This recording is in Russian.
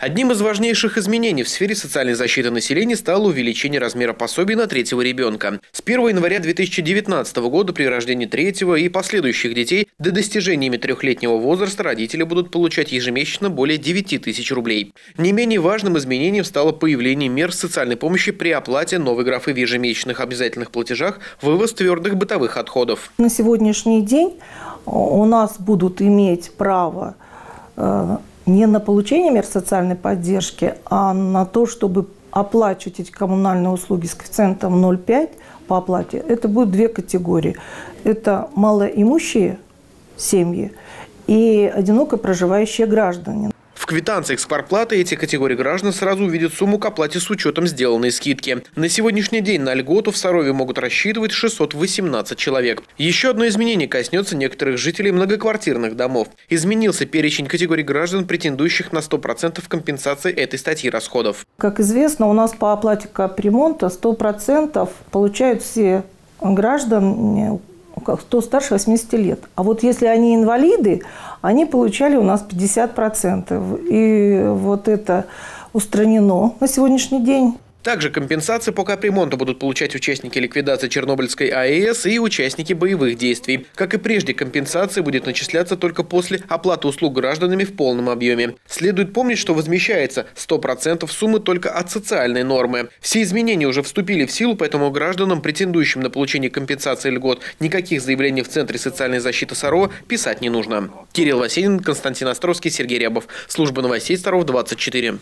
Одним из важнейших изменений в сфере социальной защиты населения стало увеличение размера пособий на третьего ребенка. С 1 января 2019 года при рождении третьего и последующих детей до достижения трехлетнего возраста родители будут получать ежемесячно более 9 тысяч рублей. Не менее важным изменением стало появление мер социальной помощи при оплате новой графы в ежемесячных обязательных платежах вывоз твердых бытовых отходов. На сегодняшний день у нас будут иметь право э, не на получение мер социальной поддержки, а на то, чтобы оплачивать эти коммунальные услуги с коэффициентом 0,5 по оплате. Это будут две категории. Это малоимущие семьи и одиноко проживающие граждане квитанциях с кварплаты эти категории граждан сразу увидят сумму к оплате с учетом сделанной скидки. На сегодняшний день на льготу в Сарове могут рассчитывать 618 человек. Еще одно изменение коснется некоторых жителей многоквартирных домов. Изменился перечень категорий граждан, претендующих на 100% компенсации этой статьи расходов. Как известно, у нас по оплате капремонта 100% получают все граждан, кто старше 80 лет. А вот если они инвалиды, они получали у нас 50%. И вот это устранено на сегодняшний день. Также компенсации по капремонту будут получать участники ликвидации Чернобыльской АЭС и участники боевых действий. Как и прежде, компенсация будет начисляться только после оплаты услуг гражданами в полном объеме. Следует помнить, что возмещается 100% суммы только от социальной нормы. Все изменения уже вступили в силу, поэтому гражданам, претендующим на получение компенсации льгот, никаких заявлений в Центре социальной защиты Сарова писать не нужно. Кирилл Васенин, Константин Островский, Сергей Рябов. Служба новостей Саров 24.